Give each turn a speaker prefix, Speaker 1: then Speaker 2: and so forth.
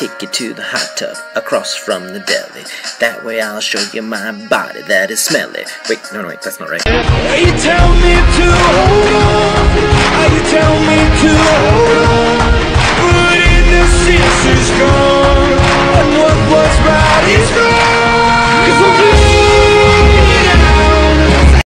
Speaker 1: take you to the hot tub across from the deli. That way I'll show you my body that is smelly. Wait, no, no, wait, that's not right.